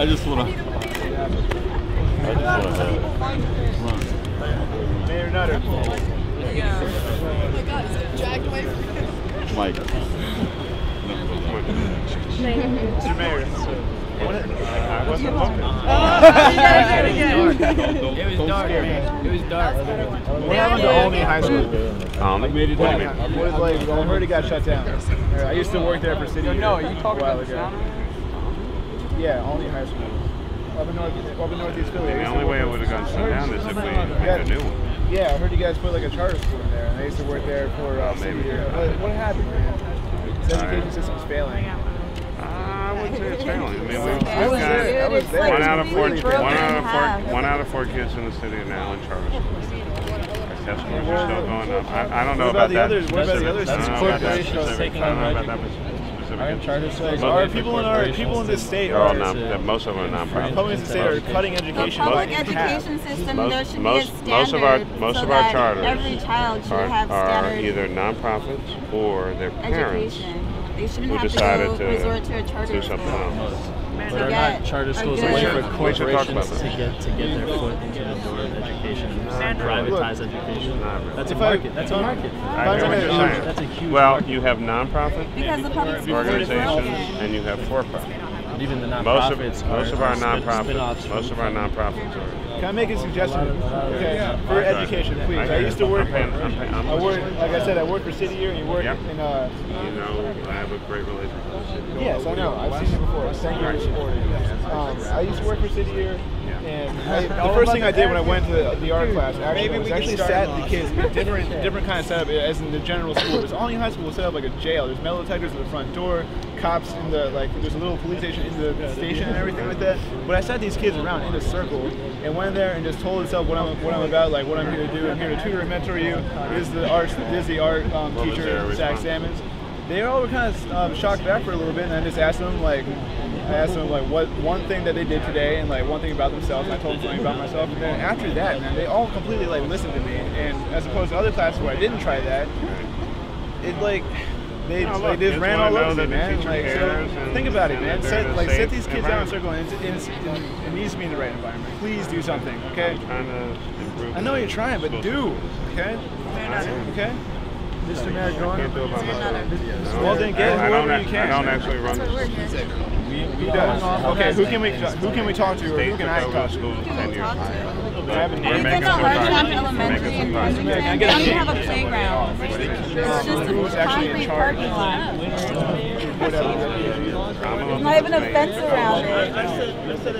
I just wanna. I just wanna Run. Mayor Nutter. Yeah. Oh my god, is it dragged away from him? Mike. Mr. Mayor. What, I wasn't looking. It was dark, man. It was dark. What happened to Olney High School? Um, made it What, happen. what, like, I heard it got shut down. I used to work there for City. No, Year you a talking while about the ago. sound? Yeah, Olney High School. Up in North, up in Northeast Philly. I The only way it there. would have gotten shut down is if we Yeah. a new one. Yeah, I heard you guys put like a charter school in there, and I used to work there for uh, City maybe. Year. What, what happened, man? The education Alright. system's failing. Uh, I wouldn't say it's failing. I mean, we've, we've got there. I was It's one out of four, one out of four, one out of four kids in the city are now in charter schools. Our test scores are still going up. I, I don't know What about about the that. others? What about the others? I don't know about that taking I don't know over about that edu- specific. charter schools. Our people in our people in this state They're all non, they're- most of them are nonprofit. Republicans in the state are cutting The education. public education system, Most- there should most- be a standard most of our- most so of our charters every child should Are, have are standard either nonprofits or their parents education. They shouldn't who have to decided go to resort to a charter do school. something else. But to are get not charter schools good- a way for should- we should talk about corporations to get to get their foot into the door of education and privatize education? That's a market. That's a market. I hear what. That's a huge Well, market. you have nonprofit Because the public organizations and you have for-profit. Even the Most of nonprofits most of our nonprofits, most of our nonprofits are. Can I make a suggestion? Okay, for education, please. I used to work. I'm I'm I'm I work, like I said, I work for City Year, and you work Yep. in. Uh, You know, I have a great relationship with the city. yes, I know. I've seen you before. Thank you for supporting. Um, I used to work for City Year, and I, the first thing I did when I went to the, the art class actually was actually sat the kids in a different different kind of setup as in the general school. Because Olney High School was set up like a jail. There's metal detectors at the front door, cops in the like. There's a little police station in the station and everything like that. But I sat these kids around in a circle and went in there and just told itself what I'm what I'm about, like what I'm here to do. I'm here to tutor and mentor you. This is the art. This is the art um, What was their teacher, Zach response? Sammons. They all were kind of um, shocked back for a little bit, and I just asked them like, I asked them like what one thing that they did today, and like one thing about themselves, and I told them something about myself, and then after that, man, they all completely like listened to me, and as opposed to other classes where I didn't try that, it like. They, No, look, like, just ran all over me, man. Like, so think about it, man. Set, like, set these kids down in a circle, and it's, it's, it, it needs to be in the right environment. Please do something, okay? I'm trying to improve. I know you're trying, but do, okay? Okay? Mr. Mayor, I go can't on. do it by myself. Well, then get I whoever you can. I don't actually run this. Who does? Okay, who can we who can we talk to, or who can took I over talk the to? school ten years. Talk to. I haven't We're It's making like a some hard progress. time We're elementary making some in progress. Washington. I They get don't it. even have a playground. It's just Who's a actually in concrete charge? parking lot. Whatever. There's not even a fence around it.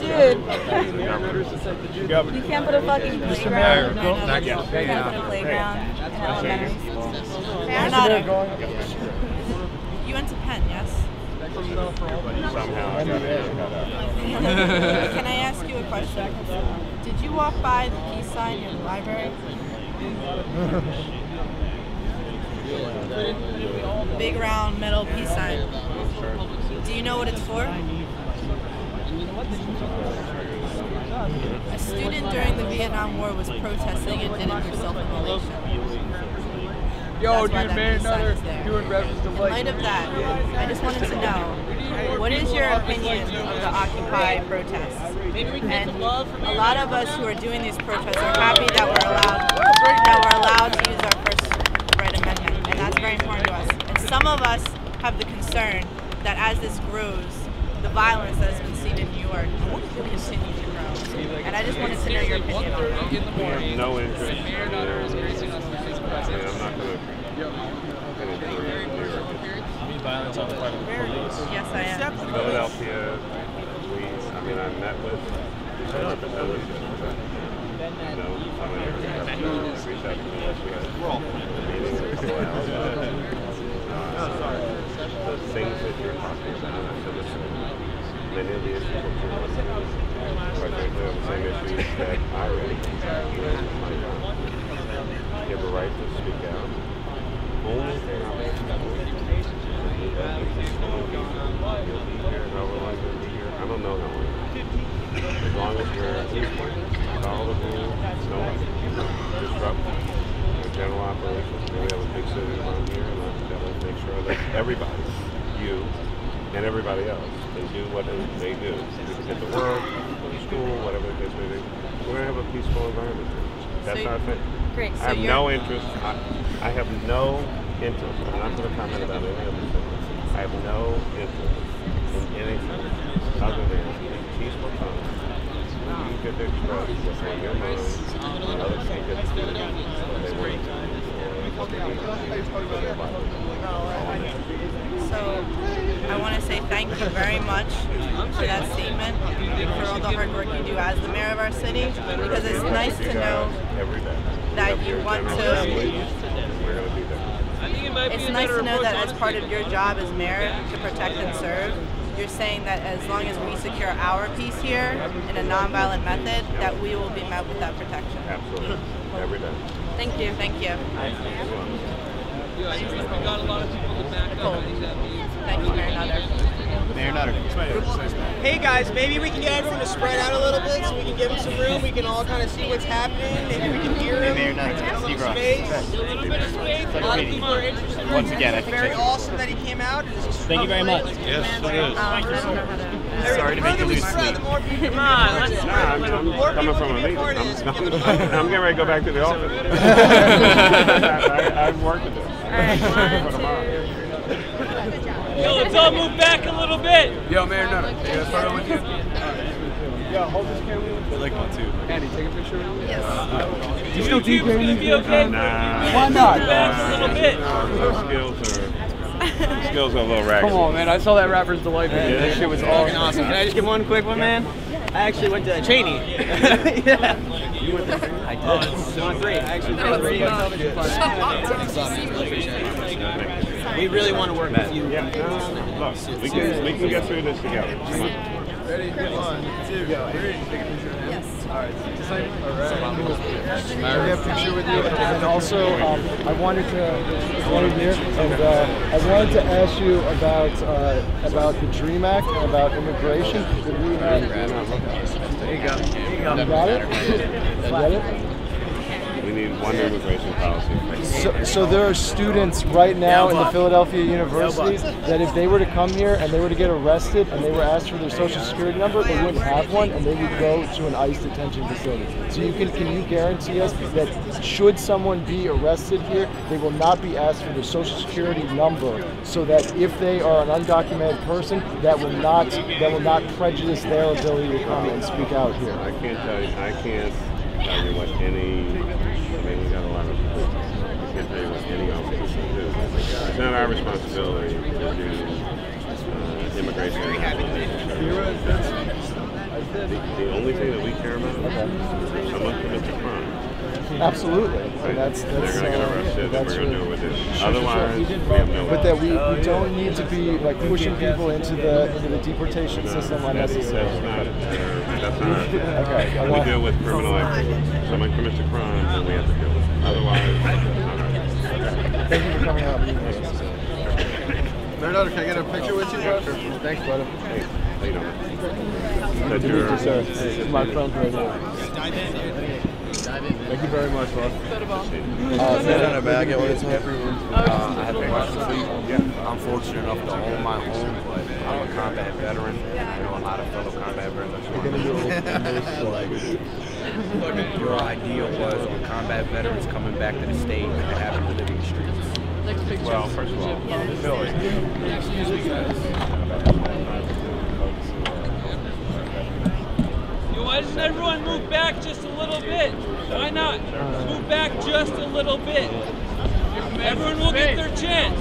Dude, Governor. you can't put a fucking playground. You can't put a uh, playground in elementary school. Mayor Nutter. You went to Penn, yes? Somehow I got it. Can I ask you a question? Did you walk by the peace sign in the library? Big round metal peace sign. Do you know what it's for? A student during the Vietnam War was protesting and did it for self-immolation. Yo, That's dude, man, another doing reference to In light of that, I just wanted to know, what is your opinion of the Occupy protests? And a lot of us who are doing these protests are happy that we're allowed that we're allowed to use our First Right Amendment, and that's very important to us. And some of us have the concern that as this grows, the violence that has been seen in New York will continue to grow. And I just wanted to know your opinion on that. No interest. In, I mean, I'm not going to get into it in You mean violence on the part of the police? Yes, I am. Philadelphia, we, I mean, I met with some representatives. You know, some of them have reached out to me yesterday. Meeting with a couple hours ago. Uh, The things that you're talking about, I said, listen, many of the issues that you're looking at, quite frankly, are the same issues that I raised. You have a right to speak out. Only I'm You'll be here however long you'll be here. I don't know how long. As long as you're follow the rules, don't disrupt the general operations. We have a big city around here, and I'm going to make sure that everybody, you, and everybody else, can do what they do. get to work, go to school, whatever the case may be. We're gonna have a peaceful environment. That's So- our thing. Great. I have no interest. I, I have no interest. I'm not going to comment about any other thing. I have no interest in anything other than peaceful time. You get to express what's on your mind. and Others can get to do what they want to do. or what they need to do for their life. All I'm interested So I want to say thank you very much for that statement, for all the hard work you do as the mayor of our city, because it's nice to know every day. That you want to- assembly, We're going be it's nice to know that as part of your job as mayor to protect and serve, you're saying that as long as we secure our peace here in a nonviolent method, that we will be met with that protection. Absolutely. Every day. Thank you. Thank you. Thank you, Mayor Nutter. Mayor Nutter. Hey guys, maybe we can get everyone to spread out a little bit so we can give them some room. We can all kind of see what's happening. Maybe we can hear them. Mayor Nutter. A Steve little Ross. A little bit of space. A lot of people are interested. Once again, I it's think very awesome that he came out. Thank you very much. Yes, it is. Um, Sorry to make you lose spread, the sleep. more people Come on, let's Nah, I'm, I'm More coming people from a can be a meeting. part of I'm, this. I'm, Give them a vote. I'm getting ready to go back to the office. I, I, I've worked with this. For tomorrow. Yo, let's all move back a little bit. Yo, Mayor Nutter. You got a photo with you? Yo, hold this camera. I'd like one too. Andy, take a picture with me. Yes. Uh, you uh, still YouTube's gonna be okay. Nah. Why not? Move back a little bit. Our skills are skills are a little raggedy. Come on, man. I saw that rapper's delight video. Yeah. That shit was Fucking awesome. awesome. Can I just give one quick one, man? I actually went to Cheyney. yeah. You went to oh, I did. On three. I actually did three television We really want to work with you. Yeah. Look, we can we can get through this together. Come on. Ready? One, two, go. Yes. All right. Can we have a picture with you? And also, um, I wanted to, wanted here, and uh, I wanted to ask you about uh, about the Dream Act and about immigration. Did we have? There you go. There you go. You got it. You got it. One immigration policy. So, so there are students right now in the Philadelphia University that if they were to come here and they were to get arrested and they were asked for their social security number, they wouldn't have one and they would go to an ICE detention facility. So you can can you guarantee us that should someone be arrested here, they will not be asked for their social security number, so that if they are an undocumented person, that will not that will not prejudice their ability to come and speak out here. I can't tell you. I can't tell you what any. It's not our responsibility to do uh, immigration. The, only thing that we care about is someone commits a crime. Absolutely. Right? And that's, that's, They're gonna get uh, arrested, and we're gonna do really- what we do. Sure, sure, Otherwise, sure. we have no. But that we, we don't need to be like pushing people into the into the deportation No, system that's, unnecessarily. that's not. uh, That's not. Okay, We deal with criminal activity. Someone commits a crime, then we have to deal with it. Otherwise, it's not our- Thank you for coming out. Mayor Nutter, can I get a picture with you, bro? Thanks, brother. Hey, how? Good to meet you, sir. This is my friend right here. Thank you very much, boss. Uh, Mayor Nutter, may I get one of these? Uh, I have a question for you. I'm fortunate enough to own my home, but I'm a combat veteran. I know a lot of fellow combat veterans. I just want to know what your idea was on combat veterans coming back to the state streets. Well, first of all, Philly. Yo, why doesn't everyone move back just a little bit? Why not? Move back just a little bit. Everyone will get their chance.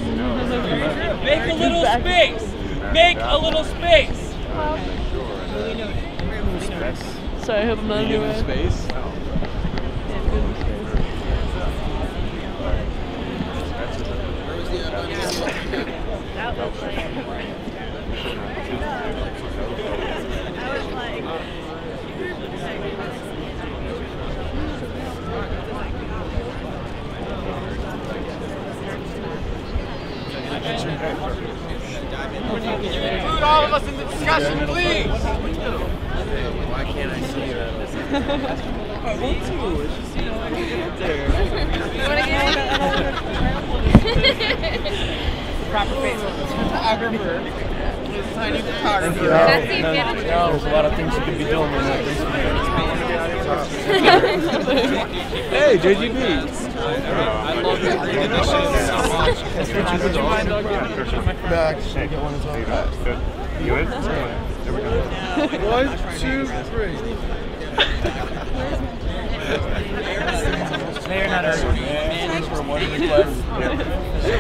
Make a little space. Make a little space. Sorry, I hope I'm not in your way. Space? That was like. I was like. Include all of us in the discussion, please. Why can't I see that? Proper face. Photographer. tiny photography. No, no, no, there's a lot of things you could be doing with that. hey, JGB. I love it. Would you mind Max, get one as well. You in? There we go. One, two, three. Mayor Nutter, thanks for one request.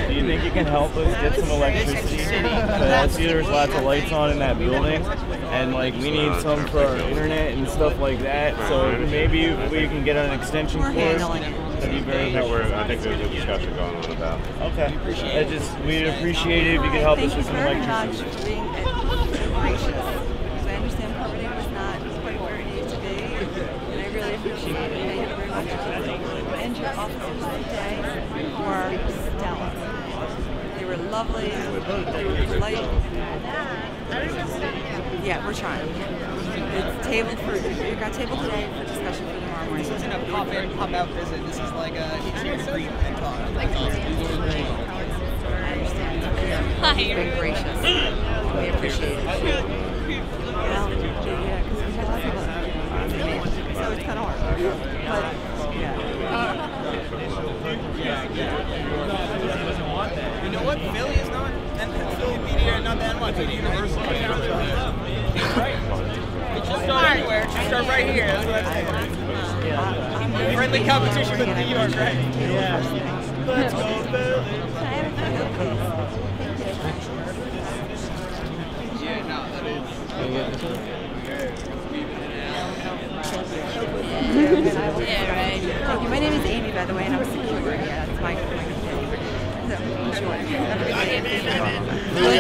Do you think you can help us get some electricity? I see there's lots of lights on in that building, and like we need some for our internet and stuff like that. So maybe if we can get an extension We're cord. handling it. That'd be I very think, we're. I think there's a discussion going on about. Okay. I just we'd appreciate it if you could help us with some electricity. for being uh, gracious. Because I understand Coverdale was not quite where it needs to be. And I really appreciate it. Thank you very much. And your officers today were stellar. They were lovely. They were polite. Yeah, we're trying. It's tabled for, we got tabled today for discussion for tomorrow morning. This isn't a pop in, pop out visit. This is like a he's here to greet and talk. I understand. You've York, right? Yeah. Let's go, Philly. Yeah. Yeah, right. My name is Amy, by the way, and I'm security. Yeah, that's my, name. So, enjoy. Have a good day. You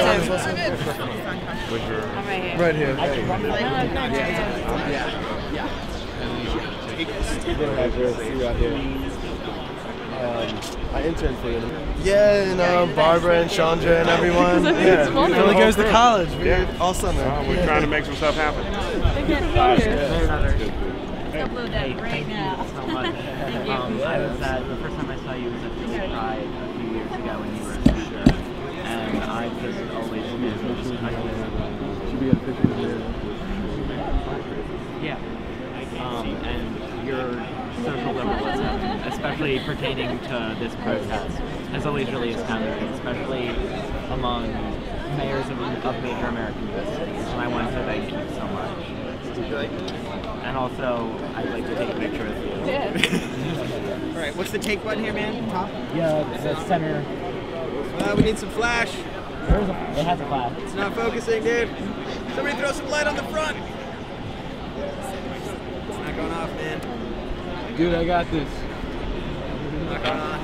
too. I'm right here. Right here. Um, I interned for you. Yeah, and um, Barbara and Chandra and everyone. Yeah, Philly goes to college. We Yeah. all summer. Uh, we're trying to make some stuff happen. Upload that right now. Um, I was at, the first time I saw you was at Philly Pride a few years ago when you were a speaker, and I just always knew. Should be a picture of. Yeah. Um, and your social liberalism, especially pertaining to this protest, has always really astounded me, especially among mayors of, of major American cities. And I want to thank you so much. And also, I'd like to take a picture with you. All right, what's the take button here, man? Top. Yeah, the center. Uh, we need some flash. A, it has a flash. It's not focusing, dude. Somebody throw some light on the front. It's not going off, man. Dude, I got this. Not going on.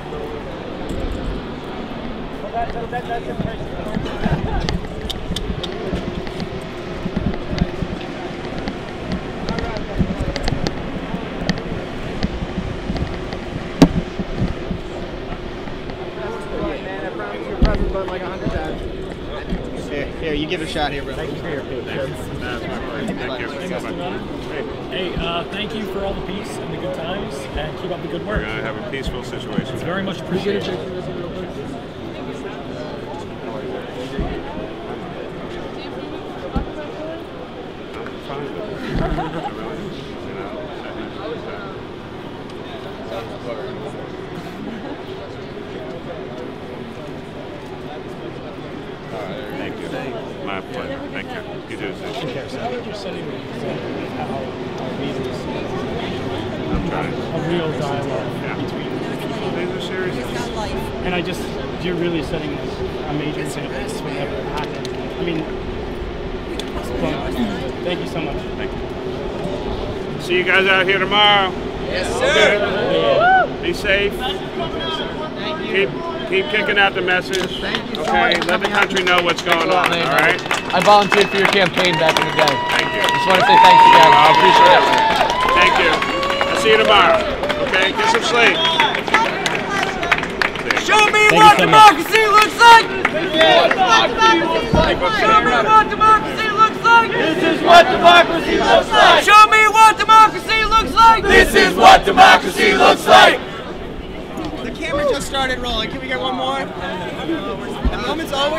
Here, here, you give it a shot here, bro. Thank you for your patience. Hey, uh, thank you for all the peace and the good times, and keep up the good We're work. going to have a peaceful situation. It's very much appreciated. Thank you. My pleasure. Thank you. You do the same. I'm trying. A real dialogue between These are serious issues. And I just, you're really setting a major example. This would never happen. I mean, well, thank you so much. Thank you. See you guys out here tomorrow. Yes, Okay? Be safe. Keep keep kicking out the message. Okay, let the country know what's going on. All right. I volunteered for your campaign back in the day. Thank you. Just want to say thanks again. I appreciate it. Thank you. I'll see you tomorrow. Okay, get some sleep. Show me Thank what you so much. democracy looks like! Show me what democracy looks like! This is what democracy looks like! Show me what democracy looks like! This is what democracy looks like! The camera just started rolling. Can we get one more? The moment's always